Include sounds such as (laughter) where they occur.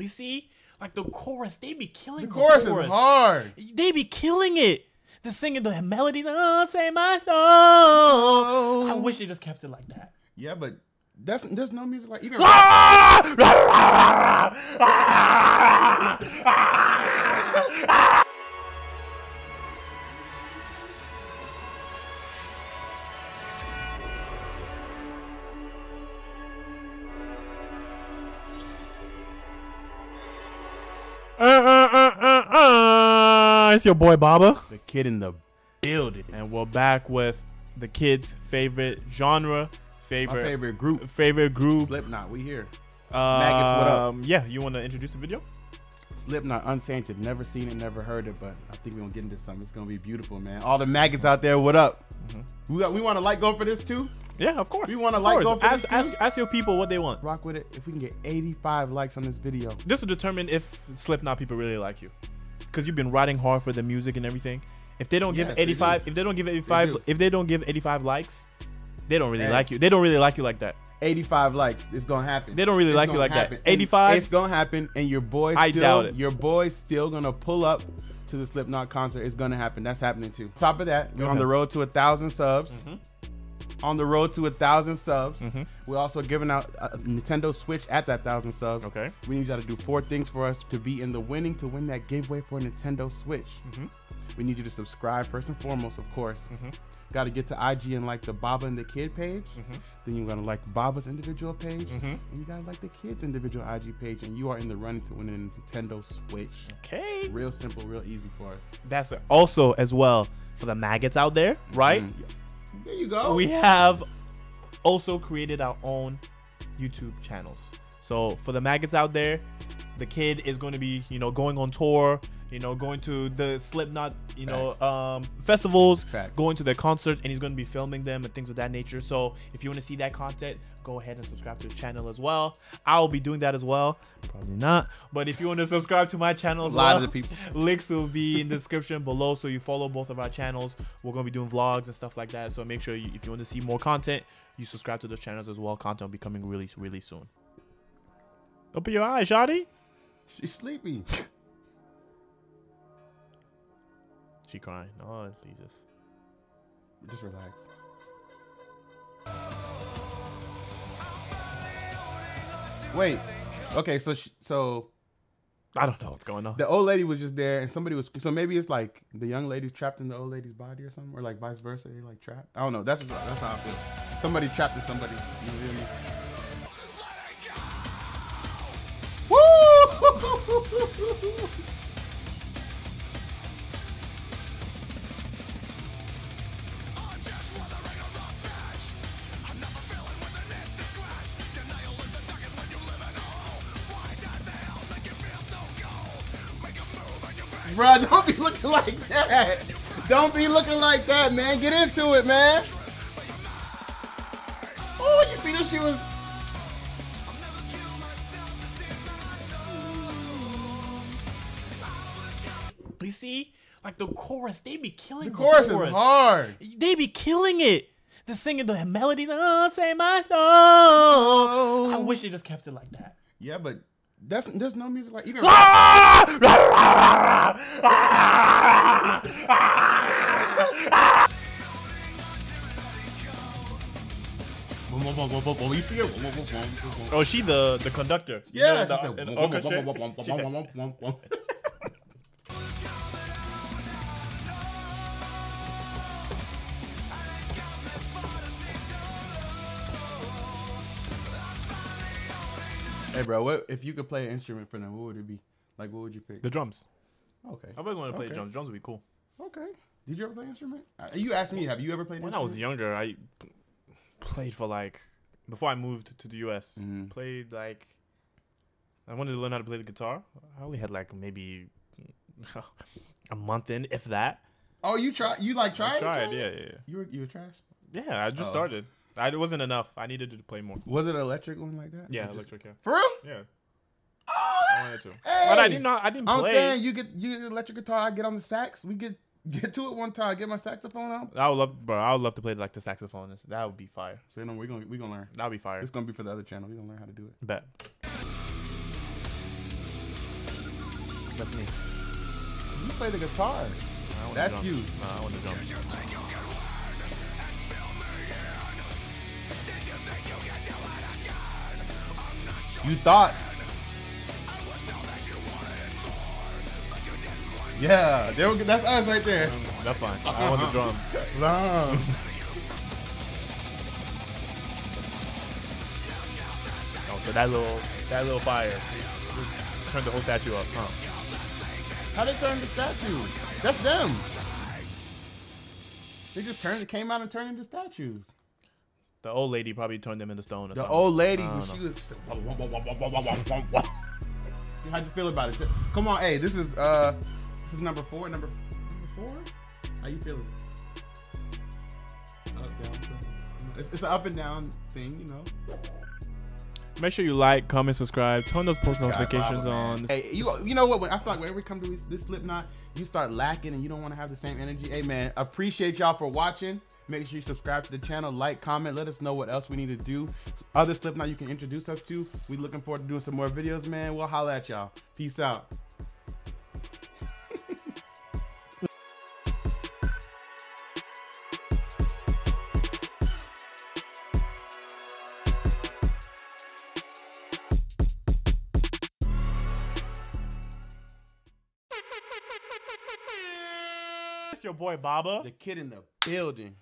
You see, like the chorus, they be killing The chorus is hard. They be killing it. The singing, the melodies, oh, say my soul. I wish they just kept it like that. Yeah, but that's there's no music like even. (laughs) Uh, (laughs) It's your boy Baba. the kid in the building. And we're back with the kids' favorite genre, My favorite favorite group, favorite group. Slipknot. We here. Um, Maggots, what up? Yeah, you want to introduce the video? Slipknot Unsainted. Never seen it, never heard it, but I think we're gonna get into something. It's gonna be beautiful, man. All the maggots out there, what up? Mm-hmm. We got, we want to like go for this too. Yeah, of course. We wanna Of like go for ask, this ask, ask your people what they want. Rock with it. If we can get 85 likes on this video, This will determine if Slipknot people really like you, because you've been riding hard for the music and everything. If they don't Yes, give 85, do. if they don't give 85, do. if they don't give 85 likes, they don't really Hey. like you. They don't really like you like that. 85 likes. It's gonna happen. They don't really It's like you like that. happen. And 85? It's gonna happen, and your boy. I doubt it. Your boy's still gonna pull up to the Slipknot concert. It's gonna happen. That's happening too. Top of that, we're on the road to a thousand subs. Mhm. On the road to a thousand subs. Mhm. We're also giving out a Nintendo Switch at that thousand subs. Okay. We need y'all to do four things for us to be in the winning to win that giveaway for a Nintendo Switch. Mhm. We need you to subscribe first and foremost, of course. Mhm. Got to get to IG and like the Baba and the Kid page. Mhm. Then you're gonna like Baba's individual page, Mhm. and you gotta like the kids' individual IG page, and you are in the running to win a Nintendo Switch. Okay. Real simple, real easy for us. That's it. also as well for the maggots out there, right? Mm. There you go. we have also created our own YouTube channels. So for the maggots out there, the kid is going to be, you know, going on tour, you know, going to the Slipknot, you know, um, festivals, Facts. going to their concert, and he's going to be filming them and things of that nature. So if you want to see that content, go ahead and subscribe to his channel as well. I'll be doing that as well. Probably not, but if you want to subscribe to my channel as a lot well, of the people. (laughs) links will be in the description below so you follow both of our channels we're going to be doing vlogs and stuff like that so make sure you, if you want to see more content you subscribe to those channels as well content will be coming really really soon open your eyes Shadi. She's sleepy. she crying oh jesus Just relax. Wait. Okay, so sh- so i don't know what's going on the old lady was just there, and somebody was. So maybe it's like the young lady trapped in the old lady's body or something, or like vice versa. They like trapped. I don't know. That's that's how I feel. Somebody trapped in somebody. You feel Bruh, don't be looking like that. Don't be looking like that, man. Get into it, man. Oh, you see this? She was. You see like the chorus they be killing The chorus is hard. they be killing it the singing the melodies oh say my soul i oh. wish they just kept it like that Yeah, but that's there's no music like even. Ah! You see it? oh she the the conductor You Yeah, know, she the- said, in the (laughs) orchestra? (laughs) She said, Hey, bro, what if you could play an instrument for them? What would it be? Like, what would you pick? the drums Okay. i've always wanted to play Okay. drums drums would be cool Okay. Did you ever play an instrument? Uh, You asked me. Have you ever played? when I was younger, I played for like before I moved to the US. Mhm. Played like I wanted to learn how to play the guitar. I only had like maybe (laughs) a month in, if that. Oh, you tried. You like tried? I it, tried, yeah, yeah, You were you were trash. yeah. Yeah, I just Oh. started. I, it wasn't enough. I needed to play more. Was it an electric one like that? Yeah, Or just- electric. Yeah, For real? yeah. Oh, I wanted to, but I did not. I didn't play. I'm play. saying you get you get the electric guitar. I get on the sax. We get (laughs) get to it one time. Get my saxophone out. I would love, bro. I would love to play like the saxophone. That would be fire. So no, we're gonna we gonna learn. That would be fire. It's gonna be for the other channel. We gonna learn how to do it. Bet. That's me. You play the guitar. I want the That's drums. you. Nah, I want the drums. You thought. Yeah, there we. That's us right there. That's fine. I want the uh-huh. drums. Love. Oh, so that little that little fire turned the whole statue up, huh? How they turn the statue? That's them. They just turned, came out and turned into statues. The old lady probably turned them into stone or The something. old lady, she was. How'd you feel about it? Come on, hey, this is uh, this is number four. Number, number four. How you feeling? Up, down, It's, it's an up and down thing, you know. Make sure you like, comment, subscribe, turn those post notifications on. Hey, you you know what? When, I feel like whenever we come to this, this Slipknot, you start lacking and you don't want to have the same energy. Hey man, appreciate y'all for watching. Make sure you subscribe to the channel, like, comment, let us know what else we need to do. Other Slipknot you can introduce us to. We looking forward to doing some more videos, man. We'll holla at y'all. Peace out. Your boy Baba. The kid in the building.